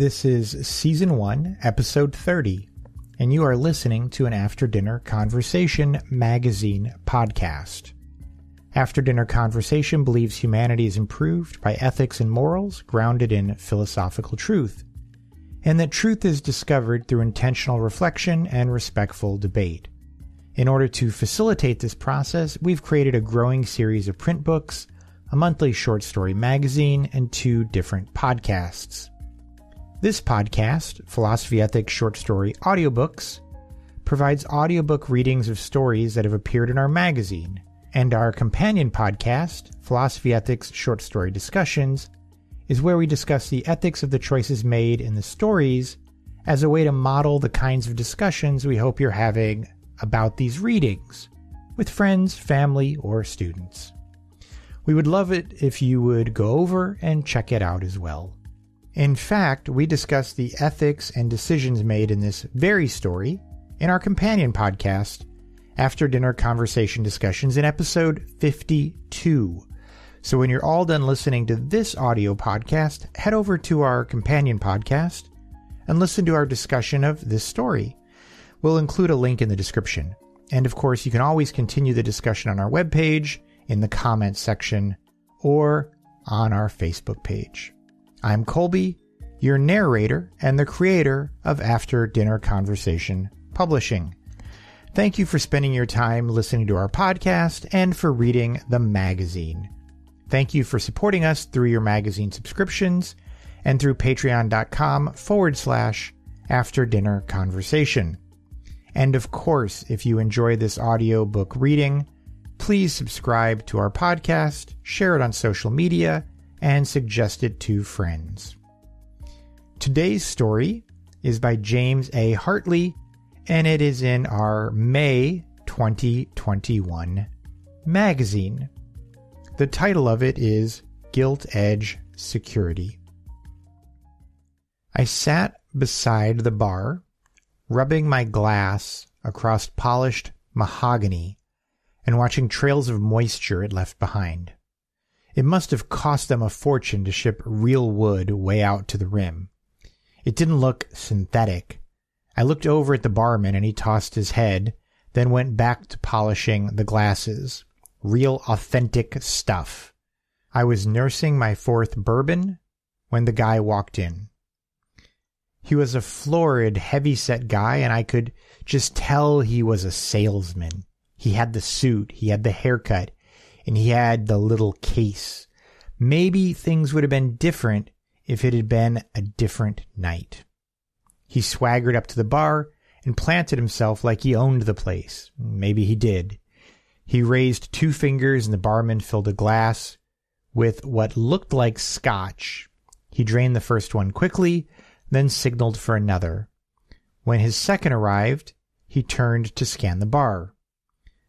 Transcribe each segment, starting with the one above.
This is Season 1, Episode 30, and you are listening to an After Dinner Conversation magazine podcast. After Dinner Conversation believes humanity is improved by ethics and morals grounded in philosophical truth, and that truth is discovered through intentional reflection and respectful debate. In order to facilitate this process, we've created a growing series of print books, a monthly short story magazine, and two different podcasts. This podcast, Philosophy Ethics Short Story Audiobooks, provides audiobook readings of stories that have appeared in our magazine, and our companion podcast, Philosophy Ethics Short Story Discussions, is where we discuss the ethics of the choices made in the stories as a way to model the kinds of discussions we hope you're having about these readings with friends, family, or students. We would love it if you would go over and check it out as well. In fact, we discuss the ethics and decisions made in this very story in our companion podcast, After Dinner Conversation Discussions, in episode 52. So when you're all done listening to this audio podcast, head over to our companion podcast and listen to our discussion of this story. We'll include a link in the description. And of course, you can always continue the discussion on our webpage, in the comments section, or on our Facebook page. I'm Colby, your narrator and the creator of After Dinner Conversation Publishing. Thank you for spending your time listening to our podcast and for reading the magazine. Thank you for supporting us through your magazine subscriptions and through patreon.com forward slash after dinner conversation. And of course, if you enjoy this audio book reading, please subscribe to our podcast, share it on social media, and suggest it to friends. Today's story is by James A. Hartley, and it is in our May 2021 magazine. The title of it is Guilt-Edge Security. I sat beside the bar, rubbing my glass across polished mahogany and watching trails of moisture it left behind. It must have cost them a fortune to ship real wood way out to the rim. It didn't look synthetic. I looked over at the barman and he tossed his head, then went back to polishing the glasses. Real authentic stuff. I was nursing my fourth bourbon when the guy walked in. He was a florid, heavy-set guy, and I could just tell he was a salesman. He had the suit, he had the haircut, and he had the little case. Maybe things would have been different if it had been a different night. He swaggered up to the bar and planted himself like he owned the place. Maybe he did. He raised two fingers and the barman filled a glass with what looked like scotch. He drained the first one quickly, then signaled for another. When his second arrived, he turned to scan the bar.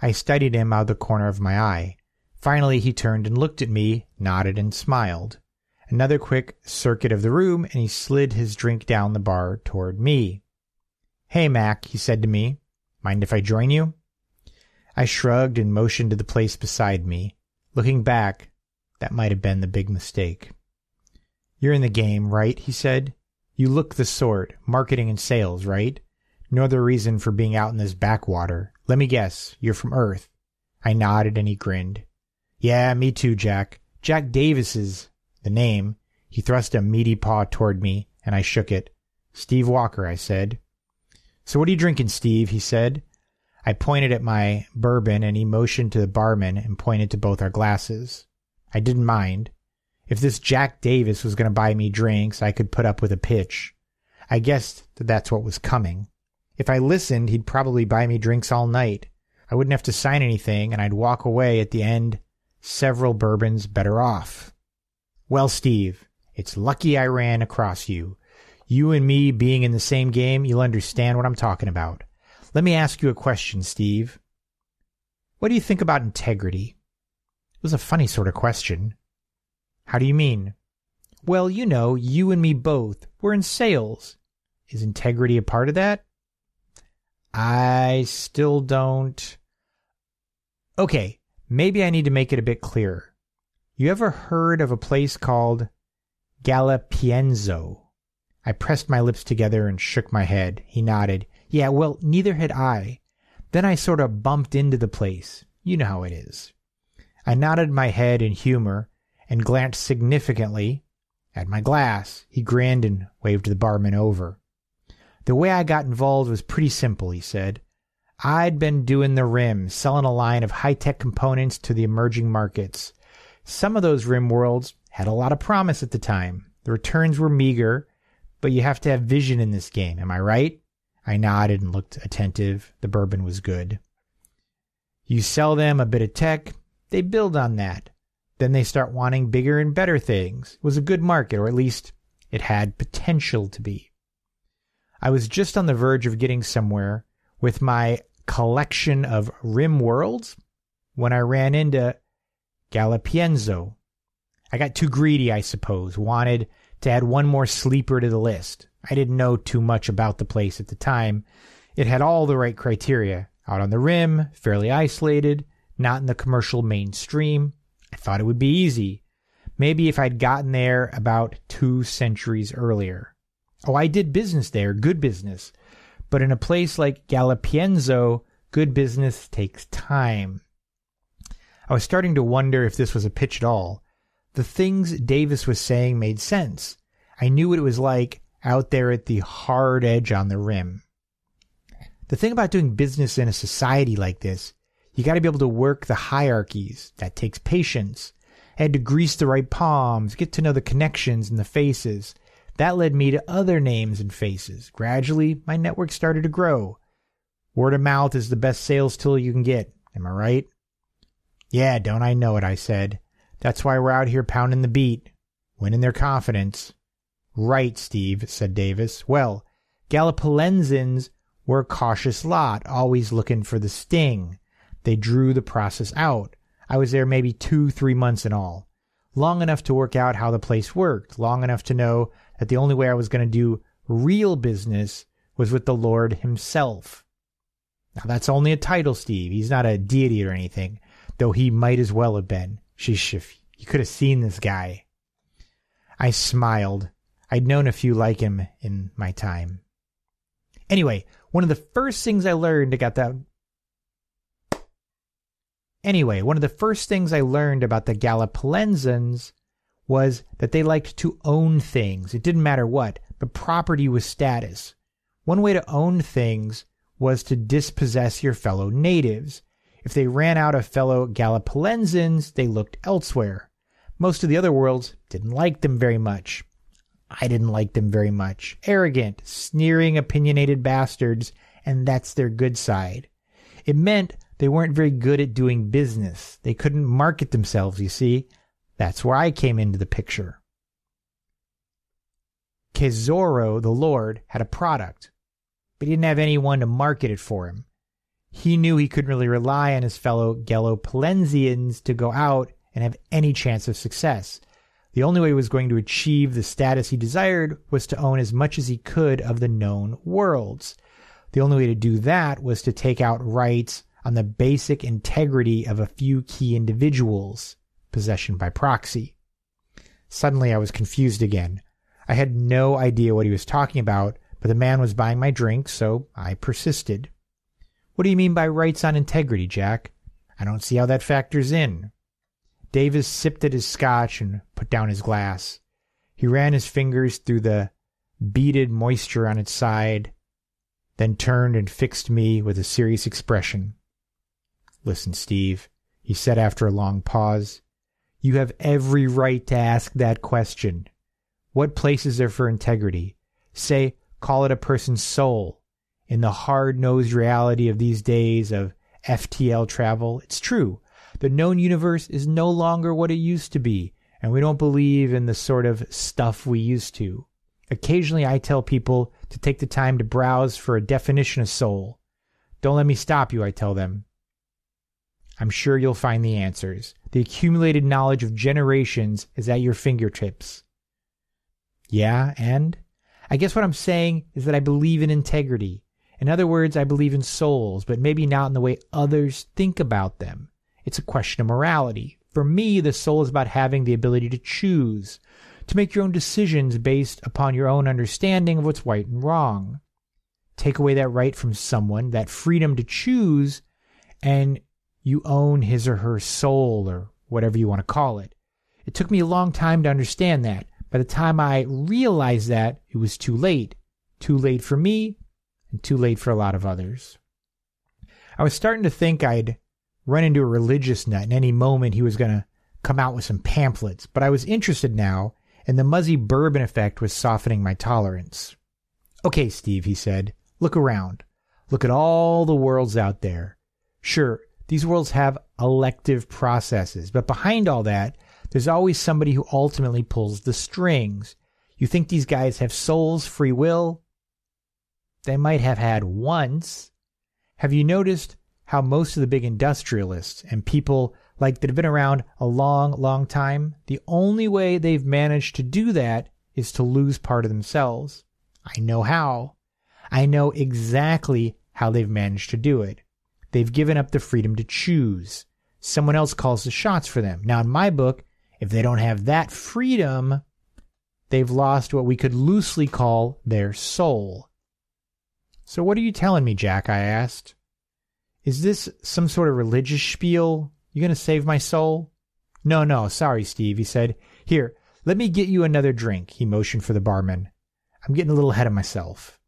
I studied him out of the corner of my eye. Finally, he turned and looked at me, nodded, and smiled. Another quick circuit of the room, and he slid his drink down the bar toward me. Hey, Mac, he said to me. Mind if I join you? I shrugged and motioned to the place beside me. Looking back, that might have been the big mistake. You're in the game, right? he said. You look the sort. Marketing and sales, right? No other reason for being out in this backwater. Let me guess. You're from Earth. I nodded and he grinned. Yeah, me too, Jack. Jack Davis is the name. He thrust a meaty paw toward me, and I shook it. Steve Walker, I said. So what are you drinking, Steve? he said. I pointed at my bourbon, and he motioned to the barman and pointed to both our glasses. I didn't mind. If this Jack Davis was going to buy me drinks, I could put up with a pitch. I guessed that that's what was coming. If I listened, he'd probably buy me drinks all night. I wouldn't have to sign anything, and I'd walk away at the end several bourbons better off. Well, Steve, it's lucky I ran across you. You and me being in the same game, you'll understand what I'm talking about. Let me ask you a question, Steve. What do you think about integrity? It was a funny sort of question. How do you mean? Well, you know, you and me both. We're in sales. Is integrity a part of that? I still don't. Okay, Maybe I need to make it a bit clearer. You ever heard of a place called Galapienzo? I pressed my lips together and shook my head. He nodded. Yeah, well, neither had I. Then I sort of bumped into the place. You know how it is. I nodded my head in humor and glanced significantly at my glass. He grinned and waved the barman over. The way I got involved was pretty simple, he said. I'd been doing the rim, selling a line of high tech components to the emerging markets. Some of those rim worlds had a lot of promise at the time. The returns were meager, but you have to have vision in this game, am I right? I nodded and looked attentive. The bourbon was good. You sell them a bit of tech, they build on that. Then they start wanting bigger and better things. It was a good market, or at least it had potential to be. I was just on the verge of getting somewhere with my collection of rim worlds when I ran into Galapienzo. I got too greedy, I suppose, wanted to add one more sleeper to the list. I didn't know too much about the place at the time. It had all the right criteria out on the rim, fairly isolated, not in the commercial mainstream. I thought it would be easy. Maybe if I'd gotten there about two centuries earlier. Oh, I did business there, good business. But in a place like Galapienzo, good business takes time. I was starting to wonder if this was a pitch at all. The things Davis was saying made sense. I knew what it was like out there at the hard edge on the rim. The thing about doing business in a society like this, you got to be able to work the hierarchies. That takes patience. I had to grease the right palms, get to know the connections and the faces. That led me to other names and faces. Gradually, my network started to grow. Word of mouth is the best sales tool you can get. Am I right? Yeah, don't I know it, I said. That's why we're out here pounding the beat, winning their confidence. Right, Steve, said Davis. Well, Galapalenzans were a cautious lot, always looking for the sting. They drew the process out. I was there maybe two, three months in all. Long enough to work out how the place worked, long enough to know that the only way I was going to do real business was with the Lord himself. Now, that's only a title, Steve. He's not a deity or anything, though he might as well have been. Sheesh, you could have seen this guy. I smiled. I'd known a few like him in my time. Anyway, one of the first things I learned about that. Anyway, one of the first things I learned about the Galapalenzans was that they liked to own things. It didn't matter what, but property was status. One way to own things was to dispossess your fellow natives. If they ran out of fellow Galapalenzans, they looked elsewhere. Most of the other worlds didn't like them very much. I didn't like them very much. Arrogant, sneering, opinionated bastards, and that's their good side. It meant they weren't very good at doing business. They couldn't market themselves, you see. That's where I came into the picture. Kezoro, the Lord, had a product, but he didn't have anyone to market it for him. He knew he couldn't really rely on his fellow Galopalensians to go out and have any chance of success. The only way he was going to achieve the status he desired was to own as much as he could of the known worlds. The only way to do that was to take out rights on the basic integrity of a few key individuals, possession by proxy. Suddenly I was confused again. I had no idea what he was talking about, but the man was buying my drink, so I persisted. What do you mean by rights on integrity, Jack? I don't see how that factors in. Davis sipped at his scotch and put down his glass. He ran his fingers through the beaded moisture on its side, then turned and fixed me with a serious expression. Listen, Steve, he said after a long pause. You have every right to ask that question. What place is there for integrity? Say, call it a person's soul. In the hard nosed reality of these days of FTL travel, it's true. The known universe is no longer what it used to be, and we don't believe in the sort of stuff we used to. Occasionally, I tell people to take the time to browse for a definition of soul. Don't let me stop you, I tell them. I'm sure you'll find the answers. The accumulated knowledge of generations is at your fingertips. Yeah, and? I guess what I'm saying is that I believe in integrity. In other words, I believe in souls, but maybe not in the way others think about them. It's a question of morality. For me, the soul is about having the ability to choose, to make your own decisions based upon your own understanding of what's right and wrong. Take away that right from someone, that freedom to choose, and you own his or her soul or whatever you want to call it. It took me a long time to understand that. By the time I realized that, it was too late. Too late for me, and too late for a lot of others. I was starting to think I'd run into a religious nut and any moment he was going to come out with some pamphlets, but I was interested now, and the muzzy bourbon effect was softening my tolerance. Okay, Steve, he said, look around. Look at all the worlds out there. Sure, these worlds have elective processes, but behind all that, there's always somebody who ultimately pulls the strings. You think these guys have souls, free will? They might have had once. Have you noticed how most of the big industrialists and people like that have been around a long, long time, the only way they've managed to do that is to lose part of themselves. I know how. I know exactly how they've managed to do it. They've given up the freedom to choose. Someone else calls the shots for them. Now, in my book, if they don't have that freedom, they've lost what we could loosely call their soul. So, what are you telling me, Jack? I asked. Is this some sort of religious spiel? You gonna save my soul? No, no, sorry, Steve, he said. Here, let me get you another drink, he motioned for the barman. I'm getting a little ahead of myself.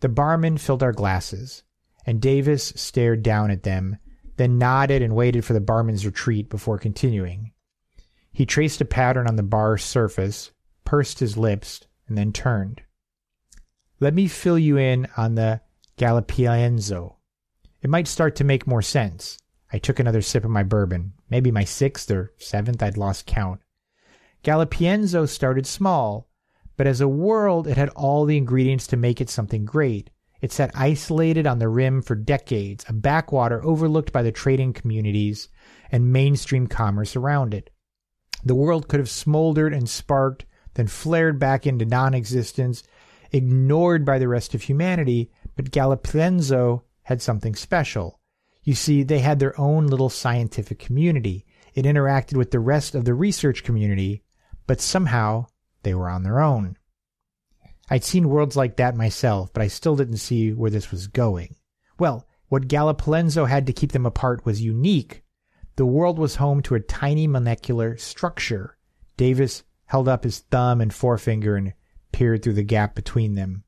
The barman filled our glasses, and Davis stared down at them, then nodded and waited for the barman's retreat before continuing. He traced a pattern on the bar's surface, pursed his lips, and then turned. Let me fill you in on the Galipienzo. It might start to make more sense. I took another sip of my bourbon, maybe my sixth or seventh, I'd lost count. Galipienzo started small, but as a world, it had all the ingredients to make it something great. It sat isolated on the rim for decades, a backwater overlooked by the trading communities and mainstream commerce around it. The world could have smoldered and sparked, then flared back into non existence, ignored by the rest of humanity, but Galipienzo had something special. You see, they had their own little scientific community. It interacted with the rest of the research community, but somehow they were on their own. I'd seen worlds like that myself, but I still didn't see where this was going. Well, what Galipienzo had to keep them apart was unique. The world was home to a tiny molecular structure. Davis held up his thumb and forefinger and peered through the gap between them.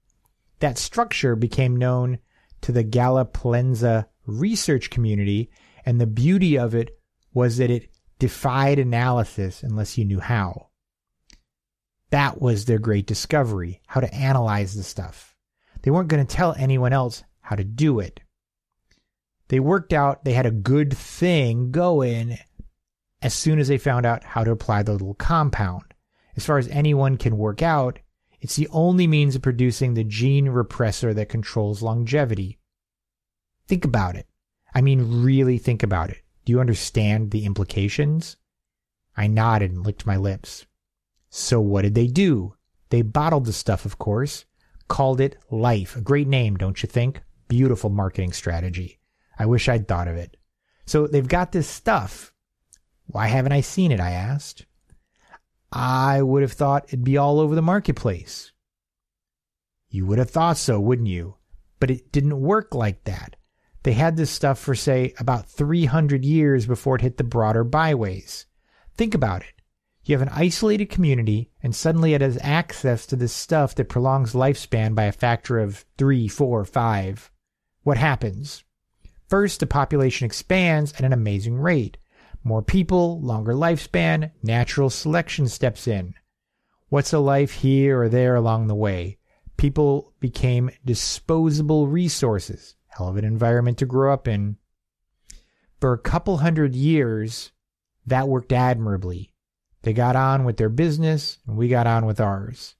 That structure became known to the Galipienzo research community, and the beauty of it was that it defied analysis unless you knew how. That was their great discovery, how to analyze the stuff. They weren't going to tell anyone else how to do it. They worked out they had a good thing going as soon as they found out how to apply the little compound. As far as anyone can work out, it's the only means of producing the gene repressor that controls longevity. Think about it. I mean, really think about it. Do you understand the implications? I nodded and licked my lips. So what did they do? They bottled the stuff, of course, called it Life. A great name, don't you think? Beautiful marketing strategy. I wish I'd thought of it. So they've got this stuff. Why haven't I seen it? I asked. I would have thought it'd be all over the marketplace. You would have thought so, wouldn't you? But it didn't work like that. They had this stuff for, say, about 300 years before it hit the broader byways. Think about it. You have an isolated community, and suddenly it has access to this stuff that prolongs lifespan by a factor of three, four, five. What happens? First, the population expands at an amazing rate. More people, longer lifespan, natural selection steps in. What's a life here or there along the way? People became disposable resources. Hell of an environment to grow up in. For a couple hundred years, that worked admirably. They got on with their business, and we got on with ours.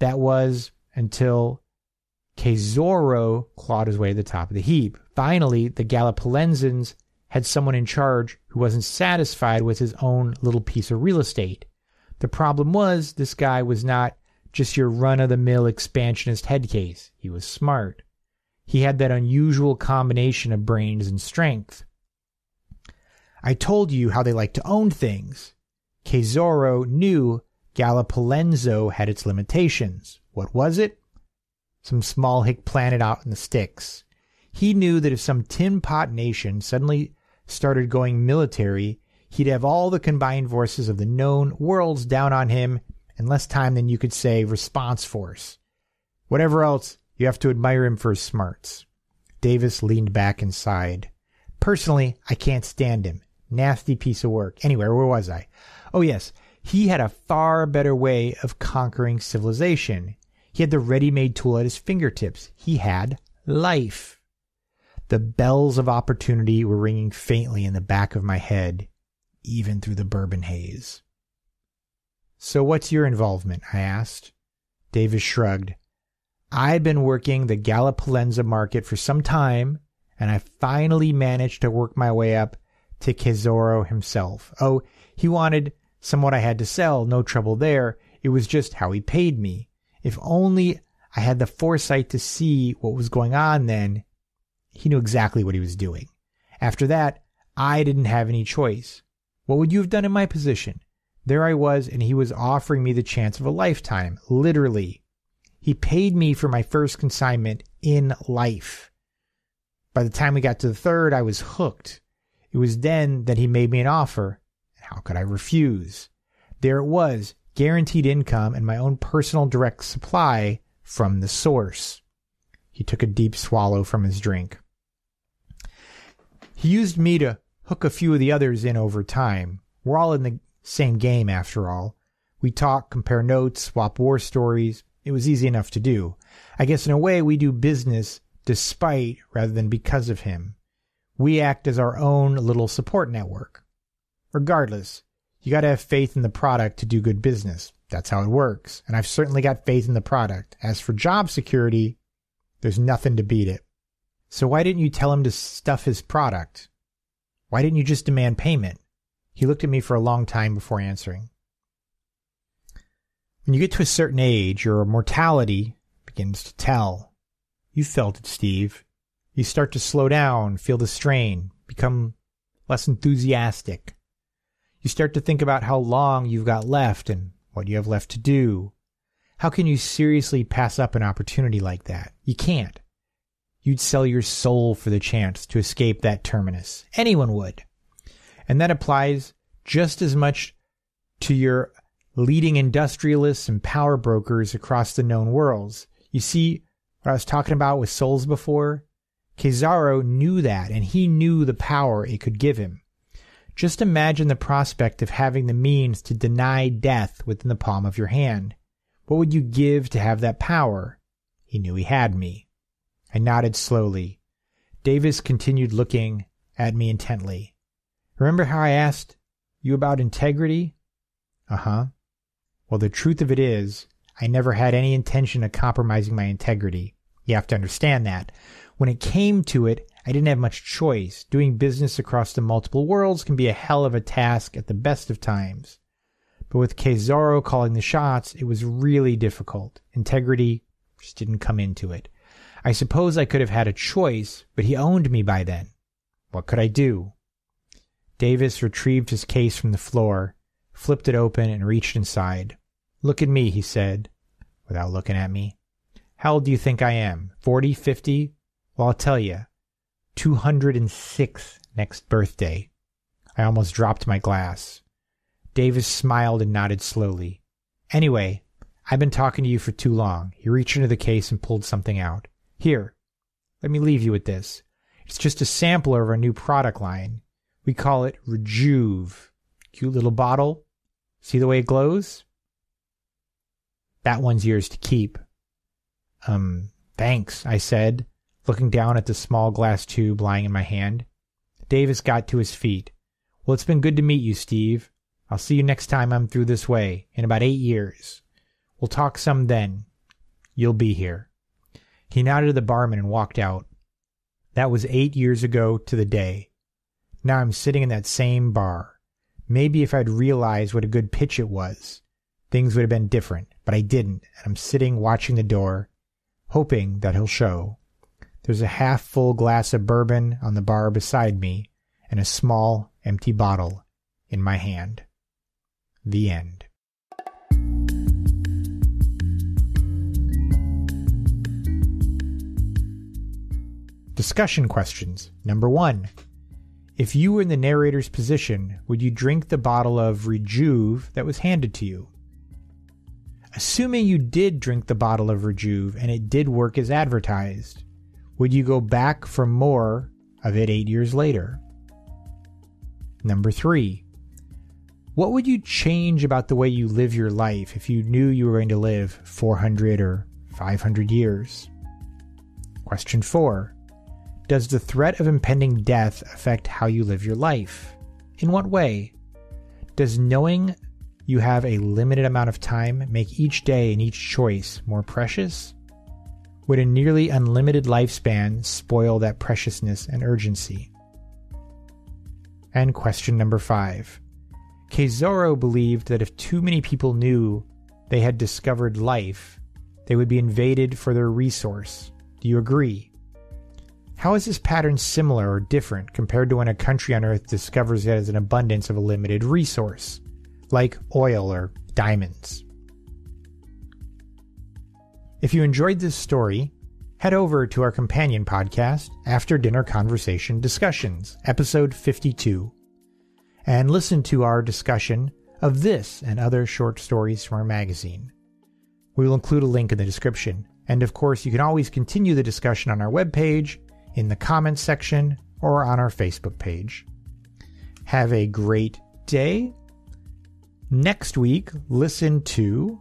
That was until Kezoro clawed his way to the top of the heap. Finally, the Galipienzans had someone in charge who wasn't satisfied with his own little piece of real estate. The problem was, this guy was not just your run of the mill expansionist head case. He was smart. He had that unusual combination of brains and strength. I told you how they like to own things. Kezoro knew Galapalenzo had its limitations. What was it? Some small hick planet out in the sticks. He knew that if some tin pot nation suddenly started going military, he'd have all the combined forces of the known worlds down on him in less time than you could say response force. Whatever else, you have to admire him for his smarts. Davis leaned back and sighed. Personally, I can't stand him. Nasty piece of work. Anyway, where was I? Oh, yes. He had a far better way of conquering civilization. He had the ready made tool at his fingertips. He had life. The bells of opportunity were ringing faintly in the back of my head, even through the bourbon haze. So, what's your involvement? I asked. Davis shrugged. I've been working the Galapalenza market for some time, and I finally managed to work my way up to Kesoro himself. Oh, he wanted Somewhat I had to sell, no trouble there. It was just how he paid me. If only I had the foresight to see what was going on then, he knew exactly what he was doing. After that, I didn't have any choice. What would you have done in my position? There I was, and he was offering me the chance of a lifetime, literally. He paid me for my first consignment in life. By the time we got to the third, I was hooked. It was then that he made me an offer. How could I refuse? There it was, guaranteed income and my own personal direct supply from the source. He took a deep swallow from his drink. He used me to hook a few of the others in over time. We're all in the same game after all. We talk, compare notes, swap war stories. It was easy enough to do. I guess in a way we do business despite rather than because of him. We act as our own little support network. Regardless, you got to have faith in the product to do good business. That's how it works. And I've certainly got faith in the product. As for job security, there's nothing to beat it. So why didn't you tell him to stuff his product? Why didn't you just demand payment? He looked at me for a long time before answering. When you get to a certain age, your mortality begins to tell. You felt it, Steve. You start to slow down, feel the strain, become less enthusiastic. You start to think about how long you've got left and what you have left to do. How can you seriously pass up an opportunity like that? You can't. You'd sell your soul for the chance to escape that terminus. Anyone would. And that applies just as much to your leading industrialists and power brokers across the known worlds. You see what I was talking about with souls before? Kesaro knew that, and he knew the power it could give him. Just imagine the prospect of having the means to deny death within the palm of your hand. What would you give to have that power? He knew he had me. I nodded slowly. Davis continued looking at me intently. Remember how I asked you about integrity? Uh huh. Well, the truth of it is, I never had any intention of compromising my integrity. You have to understand that. When it came to it, I didn't have much choice. Doing business across the multiple worlds can be a hell of a task at the best of times. But with Kesaro calling the shots, it was really difficult. Integrity just didn't come into it. I suppose I could have had a choice, but he owned me by then. What could I do? Davis retrieved his case from the floor, flipped it open, and reached inside. Look at me, he said, without looking at me. How old do you think I am? Forty? Fifty? Well, I'll tell you. 206th next birthday. I almost dropped my glass. Davis smiled and nodded slowly. Anyway, I've been talking to you for too long. He reached into the case and pulled something out. Here, let me leave you with this. It's just a sampler of our new product line. We call it Rejuve. Cute little bottle. See the way it glows? That one's yours to keep. Um, thanks, I said, looking down at the small glass tube lying in my hand. Davis got to his feet. Well, it's been good to meet you, Steve. I'll see you next time I'm through this way, in about eight years. We'll talk some then. You'll be here. He nodded to the barman and walked out. That was eight years ago to the day. Now I'm sitting in that same bar. Maybe if I'd realized what a good pitch it was, things would have been different, but I didn't, and I'm sitting watching the door, hoping that he'll show. There's a half full glass of bourbon on the bar beside me and a small, empty bottle in my hand. The end. Discussion questions. Number one If you were in the narrator's position, would you drink the bottle of Rejuve that was handed to you? Assuming you did drink the bottle of Rejuve and it did work as advertised, would you go back for more of it eight years later? Number three. What would you change about the way you live your life if you knew you were going to live 400 or 500 years? Question four. Does the threat of impending death affect how you live your life? In what way? Does knowing you have a limited amount of time make each day and each choice more precious? Would a nearly unlimited lifespan spoil that preciousness and urgency? And question number five. Kezoro believed that if too many people knew they had discovered life, they would be invaded for their resource. Do you agree? How is this pattern similar or different compared to when a country on Earth discovers it has an abundance of a limited resource, like oil or diamonds? If you enjoyed this story, head over to our companion podcast, After Dinner Conversation Discussions, episode 52, and listen to our discussion of this and other short stories from our magazine. We will include a link in the description. And of course, you can always continue the discussion on our webpage in the comments section or on our Facebook page. Have a great day. Next week, listen to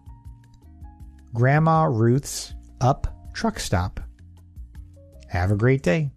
Grandma Ruth's Up Truck Stop. Have a great day.